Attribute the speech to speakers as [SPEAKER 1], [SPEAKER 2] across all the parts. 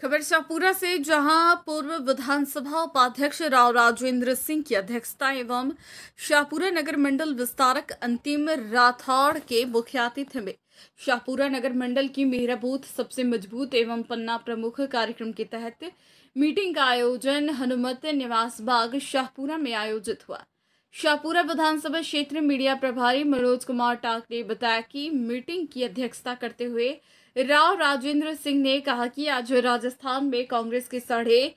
[SPEAKER 1] खबर शाहपुरा से, जहाँ पूर्व विधानसभा उपाध्यक्ष राव राजेंद्र सिंह की अध्यक्षता एवं शाहपुरा नगर मंडल विस्तारक अंतिम राठौड़ के मुख्य आतिथ्य में शाहपुरा नगर मंडल की मेरा बूथ सबसे मज़बूत एवं पन्ना प्रमुख कार्यक्रम के तहत मीटिंग का आयोजन हनुमत निवास बाग शाहपुरा में आयोजित हुआ। शाहपुरा विधानसभा क्षेत्र मीडिया प्रभारी मनोज कुमार टाक ने बताया कि मीटिंग की अध्यक्षता करते हुए राव राजेंद्र सिंह ने कहा कि आज राजस्थान में कांग्रेस के साढ़े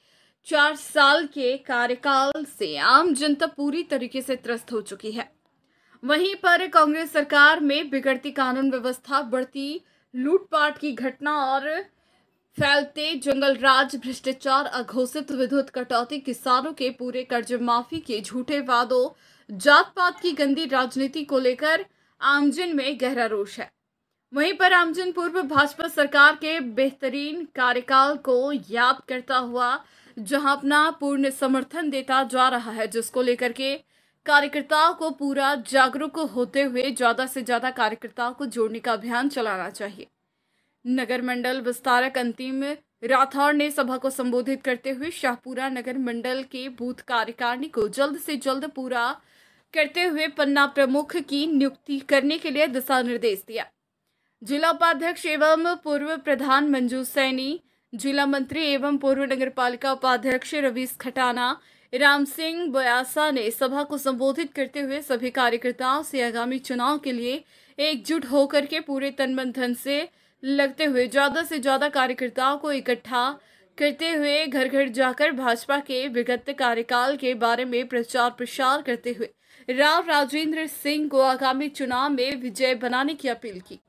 [SPEAKER 1] चार साल के कार्यकाल से आम जनता पूरी तरीके से त्रस्त हो चुकी है। वहीं पर कांग्रेस सरकार में बिगड़ती कानून व्यवस्था, बढ़ती लूटपाट की घटना और फैलते जंगल राज, भ्रष्टाचार, अघोषित विद्युत कटौती, किसानों के पूरे कर्ज माफ़ी के झूठे वादों जात पात की गंदी राजनीति को लेकर आमजन में गहरा रोष है। वहीं पर आमजन पूर्व भाजपा सरकार के बेहतरीन कार्यकाल को याद करता हुआ, जहाँ अपना पूर्ण समर्थन देता जा रहा है, जिसको लेकर के कार्यकर्ताओं को पूरा जागरूक होते हुए ज़्यादा से ज़्यादा कार्यकर्ताओं को जोड़ने का अभियान चलाना चाहिए। नगर मंडल विस्तारक अंतिम राठौर ने सभा को संबोधित करते हुए शाहपुरा नगर मंडल के बूथ कार्यकारिणी को जल्द से जल्द पूरा करते हुए पन्ना प्रमुख की नियुक्ति करने के लिए दिशा निर्देश दिया। जिला उपाध्यक्ष एवं पूर्व प्रधान मंजू सैनी, जिला मंत्री एवं पूर्व नगर पालिका उपाध्यक्ष रवीश खटाना, राम सिंह बयासा ने सभा को संबोधित करते हुए सभी कार्यकर्ताओं से आगामी चुनाव के लिए एकजुट होकर के पूरे तन मन धन से लगते हुए ज़्यादा से ज़्यादा कार्यकर्ताओं को इकट्ठा करते हुए घर घर जाकर भाजपा के विगत कार्यकाल के बारे में प्रचार प्रसार करते हुए राव राजेंद्र सिंह को आगामी चुनाव में विजय बनाने की अपील की।